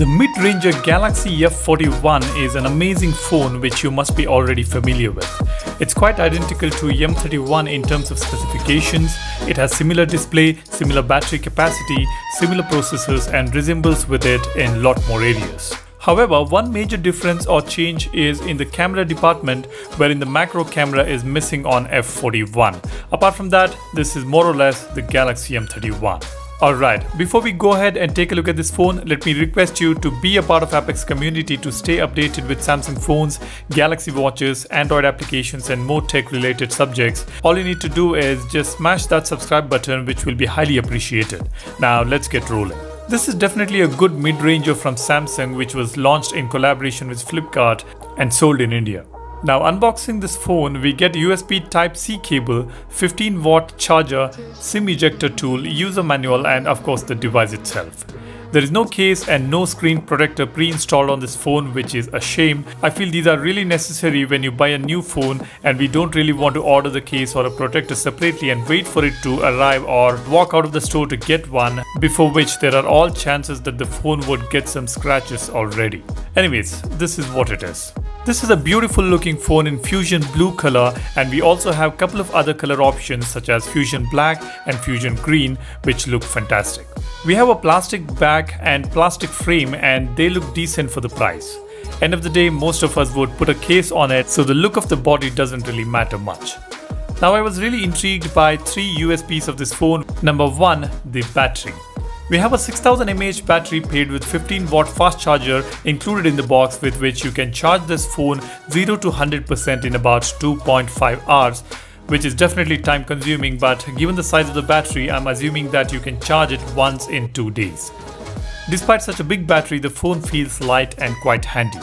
The mid-ranger Galaxy F41 is an amazing phone which you must be already familiar with. It's quite identical to M31 in terms of specifications, it has similar display, similar battery capacity, similar processors and resembles with it in lot more areas. However, one major difference or change is in the camera department wherein the macro camera is missing on F41. Apart from that, this is more or less the Galaxy M31. Alright, before we go ahead and take a look at this phone, let me request you to be a part of AppX community to stay updated with Samsung phones, Galaxy watches, Android applications and more tech related subjects. All you need to do is just smash that subscribe button which will be highly appreciated. Now let's get rolling. This is definitely a good mid-ranger from Samsung which was launched in collaboration with Flipkart and sold in India. Now unboxing this phone, we get USB Type-C cable, 15 watt charger, SIM ejector tool, user manual and of course the device itself. There is no case and no screen protector pre-installed on this phone which is a shame. I feel these are really necessary when you buy a new phone and we don't really want to order the case or a protector separately and wait for it to arrive or walk out of the store to get one before which there are all chances that the phone would get some scratches already. Anyways, this is what it is. This is a beautiful looking phone in Fusion blue color and we also have a couple of other color options such as Fusion black and Fusion green which look fantastic. We have a plastic back and plastic frame and they look decent for the price. End of the day most of us would put a case on it so the look of the body doesn't really matter much. Now I was really intrigued by three USPs of this phone. Number one, the battery. We have a 6000 mAh battery paired with 15 watt fast charger included in the box with which you can charge this phone 0 to 100% in about 2.5 hours which is definitely time consuming but given the size of the battery I'm assuming that you can charge it once in 2 days. Despite such a big battery the phone feels light and quite handy.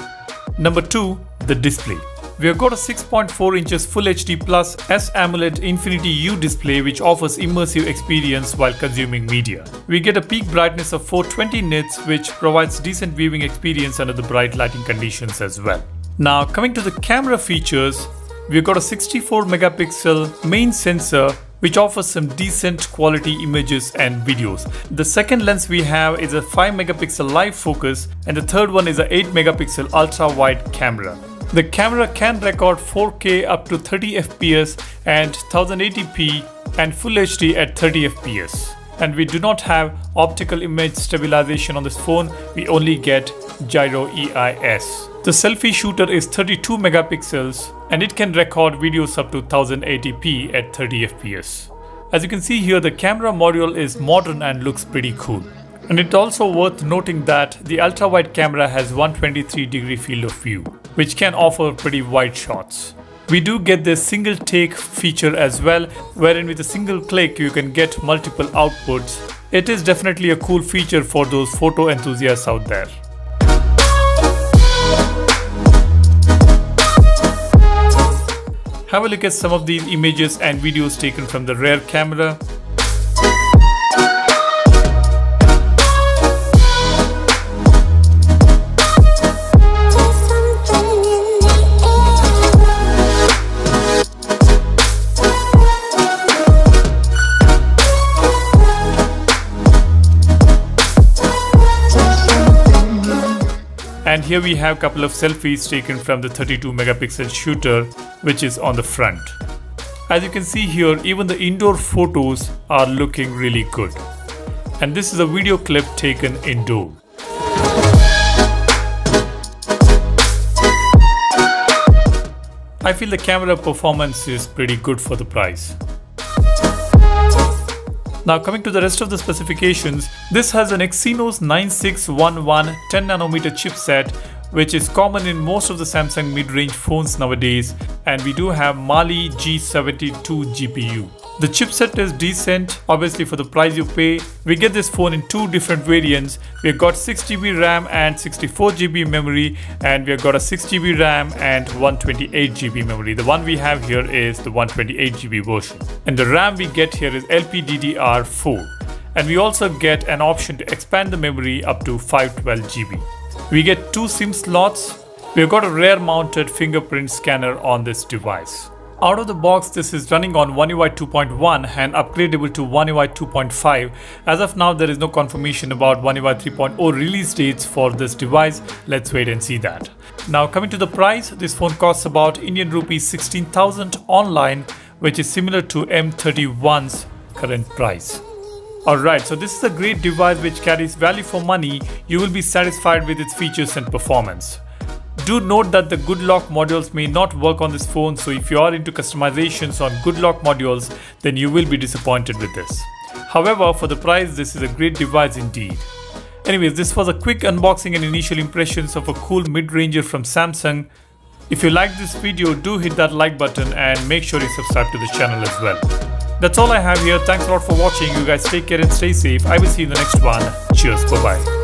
Number 2. The display. We have got a 6.4 inches Full HD Plus S AMOLED Infinity U display which offers immersive experience while consuming media. We get a peak brightness of 420 nits which provides decent viewing experience under the bright lighting conditions as well. Now coming to the camera features, we've got a 64 megapixel main sensor which offers some decent quality images and videos. The second lens we have is a 5 megapixel live focus and the third one is a 8 megapixel ultra wide camera. The camera can record 4K up to 30 fps and 1080p and Full HD at 30 fps. And we do not have optical image stabilization on this phone, we only get gyro EIS. The selfie shooter is 32 megapixels and it can record videos up to 1080p at 30 fps. As you can see here, the camera module is modern and looks pretty cool. And it's also worth noting that the ultra wide camera has 123 degree field of view, which can offer pretty wide shots. We do get this single take feature as well, wherein with a single click you can get multiple outputs. It is definitely a cool feature for those photo enthusiasts out there. Have a look at some of these images and videos taken from the rear camera. Here we have a couple of selfies taken from the 32 megapixel shooter which is on the front. As you can see here, even the indoor photos are looking really good. And this is a video clip taken indoor. I feel the camera performance is pretty good for the price. Now coming to the rest of the specifications, this has an Exynos 9611 10nm chipset which is common in most of the Samsung mid-range phones nowadays and we do have Mali G72 GPU. The chipset is decent, obviously for the price you pay. We get this phone in two different variants. We've got 6GB RAM and 64GB memory and we've got a 6GB RAM and 128GB memory. The one we have here is the 128GB version. And the RAM we get here is LPDDR4. And we also get an option to expand the memory up to 512GB. We get two SIM slots. We've got a rear mounted fingerprint scanner on this device. Out of the box, this is running on One UI 2.1 and upgradable to One UI 2.5. As of now, there is no confirmation about One UI 3.0 release dates for this device. Let's wait and see that. Now coming to the price, this phone costs about Indian rupees 16,000 online, which is similar to M31's current price. Alright, so this is a great device which carries value for money. You will be satisfied with its features and performance. Do note that the Good Lock modules may not work on this phone so if you are into customizations on Good Lock modules then you will be disappointed with this. However, for the price this is a great device indeed. Anyways, this was a quick unboxing and initial impressions of a cool mid-ranger from Samsung. If you like this video, do hit that like button and make sure you subscribe to the channel as well. That's all I have here. Thanks a lot for watching. You guys take care and stay safe. I will see you in the next one. Cheers. Bye-bye.